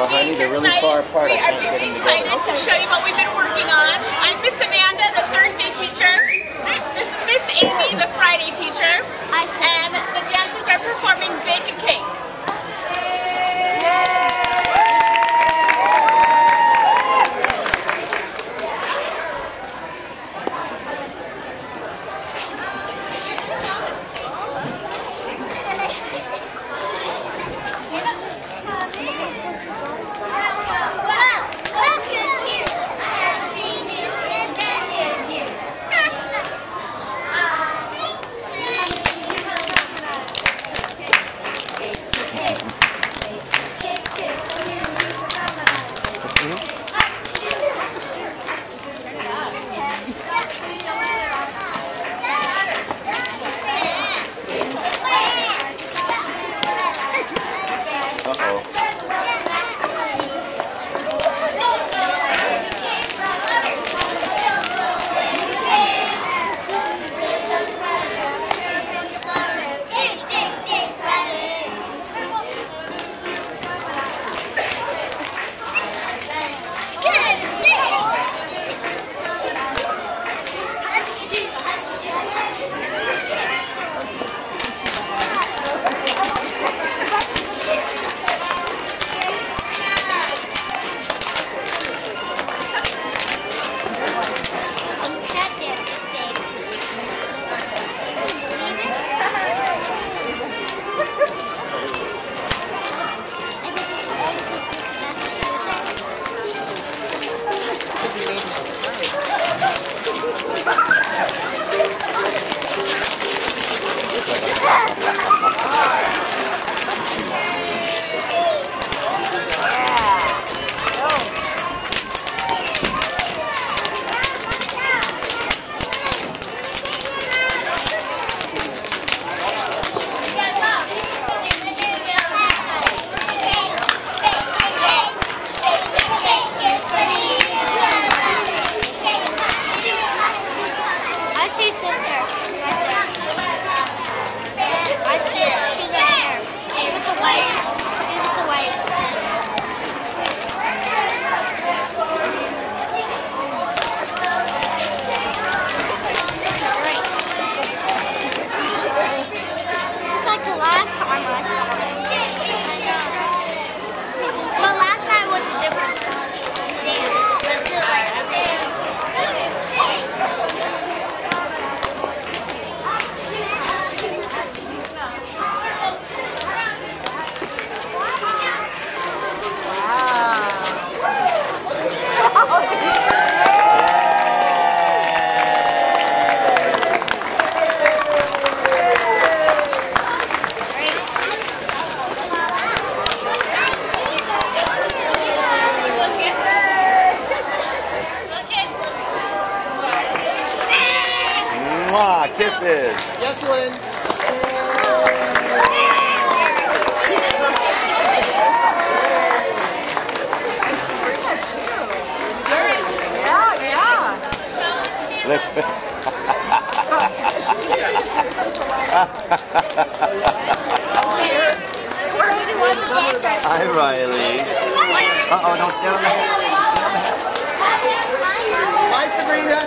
well, honey, everybody, for being far apart. We are very excited to show you what we've been working on. I'm this. Yes, Lynn. Hi, Riley. Uh-oh, don't stand on the head. Bye, Sabrina.